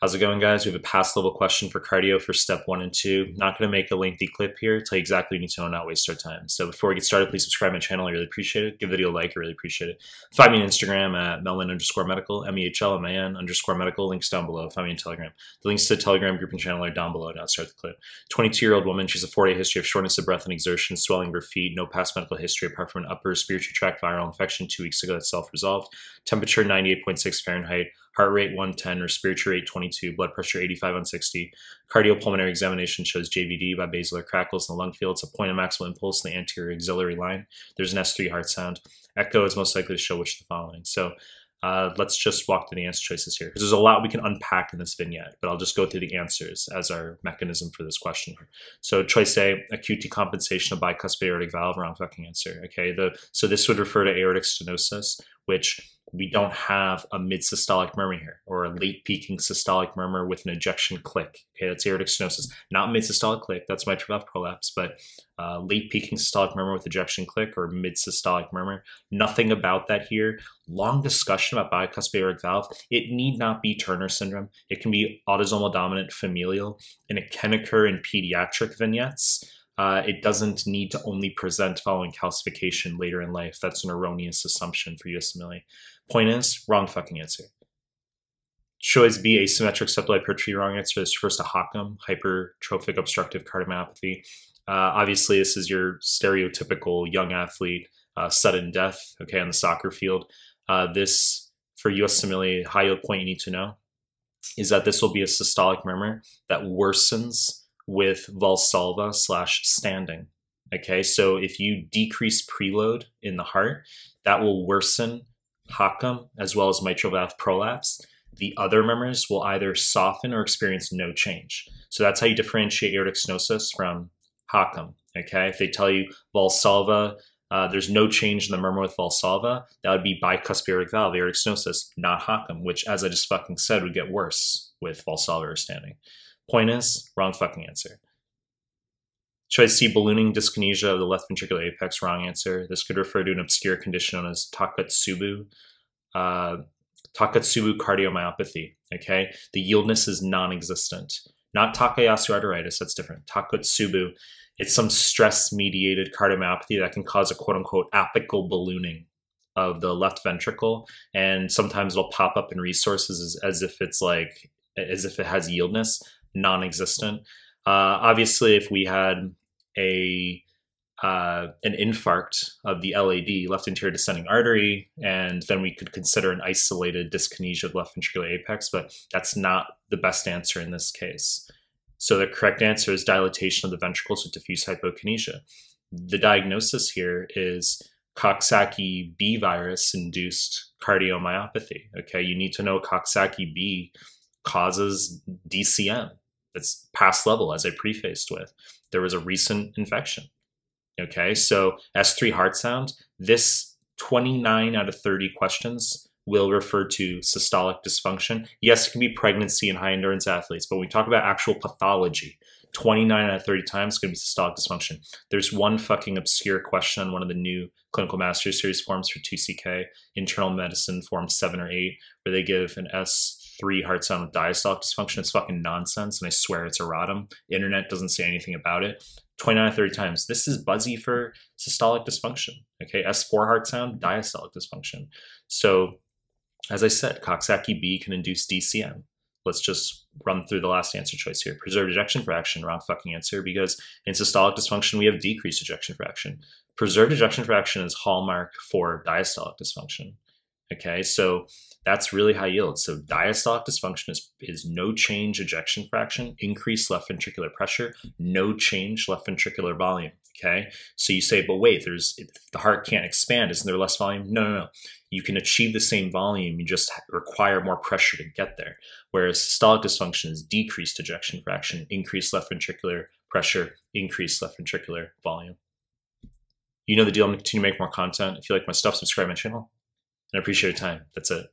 How's it going, guys? We have a past level question for cardio for step one and two. Not going to make a lengthy clip here. Tell you exactly what you need to know, not waste our time. So before we get started, please subscribe my channel. I really appreciate it. Give the video a like. I really appreciate it. Find me on Instagram at mehlman underscore medical, M-E-H-L-M-A-N underscore medical. Links down below. Find me on Telegram. The links to the Telegram group and channel are down below. Now start the clip. 22-year-old woman. She's a four-day history of shortness of breath and exertion, swelling of her feet. No past medical history apart from an upper respiratory tract viral infection two weeks ago that's self-resolved. Temperature 98.6 Fahrenheit heart rate 110, respiratory rate 22, blood pressure 85 on 60. Cardiopulmonary examination shows JVD bibasilar crackles in the lung field. It's a point of maximal impulse in the anterior axillary line. There's an S3 heart sound. Echo is most likely to show which of the following. So uh, let's just walk through the answer choices here because there's a lot we can unpack in this vignette, but I'll just go through the answers as our mechanism for this question. So choice A, acute decompensation of bicuspid aortic valve, wrong fucking answer. Okay, the so this would refer to aortic stenosis, which we don't have a mid-systolic murmur here or a late peaking systolic murmur with an ejection click. Okay, that's aortic stenosis, not mid-systolic click. That's mitral valve prolapse, but uh, late peaking systolic murmur with ejection click or mid-systolic murmur. Nothing about that here. Long discussion about bicuspid aortic valve. It need not be Turner syndrome. It can be autosomal dominant familial, and it can occur in pediatric vignettes. Uh, it doesn't need to only present following calcification later in life. That's an erroneous assumption for USMLE. Point is, wrong fucking answer. Choice B, asymmetric septal hypertrophy, wrong answer. This refers to HOCM, hypertrophic obstructive cardiomyopathy. Uh, obviously, this is your stereotypical young athlete, uh, sudden death, okay, on the soccer field. Uh, this, for USMLE, high yield point you need to know is that this will be a systolic murmur that worsens with Valsalva slash standing. Okay, so if you decrease preload in the heart, that will worsen HOCM as well as mitral valve prolapse, the other murmurs will either soften or experience no change. So that's how you differentiate aortic stenosis from HOCM. Okay, if they tell you Valsalva, uh, there's no change in the murmur with Valsalva, that would be bicuspid aortic valve, aortic stenosis, not HOCM, which, as I just fucking said, would get worse with Valsalva or standing. Point is, wrong fucking answer. Choice C, ballooning dyskinesia of the left ventricular apex, wrong answer. This could refer to an obscure condition known as Takotsubo, uh, Takotsubo cardiomyopathy, okay? The yieldness is non-existent. Not Takayasu arteritis, that's different. Takotsubo, it's some stress-mediated cardiomyopathy that can cause a quote-unquote apical ballooning of the left ventricle, and sometimes it'll pop up in resources as, as if it's like, as if it has yieldness, non-existent. Uh, obviously, if we had a uh, an infarct of the LAD, left anterior descending artery, and then we could consider an isolated dyskinesia of left ventricular apex, but that's not the best answer in this case. So the correct answer is dilatation of the ventricles with diffuse hypokinesia. The diagnosis here is Coxsackie B virus induced cardiomyopathy. Okay, you need to know Coxsackie B causes DCM. That's past level, as I prefaced with there was a recent infection. Okay, so S3 heart sound, this 29 out of 30 questions will refer to systolic dysfunction. Yes, it can be pregnancy in high endurance athletes, but when we talk about actual pathology, 29 out of 30 times is going to be systolic dysfunction. There's one fucking obscure question on one of the new clinical master series forms for 2CK, internal medicine form 7 or 8, where they give an S three heart sound with diastolic dysfunction. It's fucking nonsense, and I swear it's erratum. The internet doesn't say anything about it. 29 or 30 times. This is buzzy for systolic dysfunction. Okay, S4 heart sound, diastolic dysfunction. So, as I said, Coxsackie B can induce DCM. Let's just run through the last answer choice here. Preserved ejection fraction, wrong fucking answer, because in systolic dysfunction, we have decreased ejection fraction. Preserved ejection fraction is hallmark for diastolic dysfunction. Okay, so that's really high yield. So diastolic dysfunction is, is no change ejection fraction, increased left ventricular pressure, no change left ventricular volume. Okay, so you say, but wait, there's the heart can't expand. Isn't there less volume? No, no, no. You can achieve the same volume. You just require more pressure to get there. Whereas systolic dysfunction is decreased ejection fraction, increased left ventricular pressure, increased left ventricular volume. You know the deal. I'm going to continue to make more content. If you like my stuff, subscribe my channel. And I appreciate your time. That's it.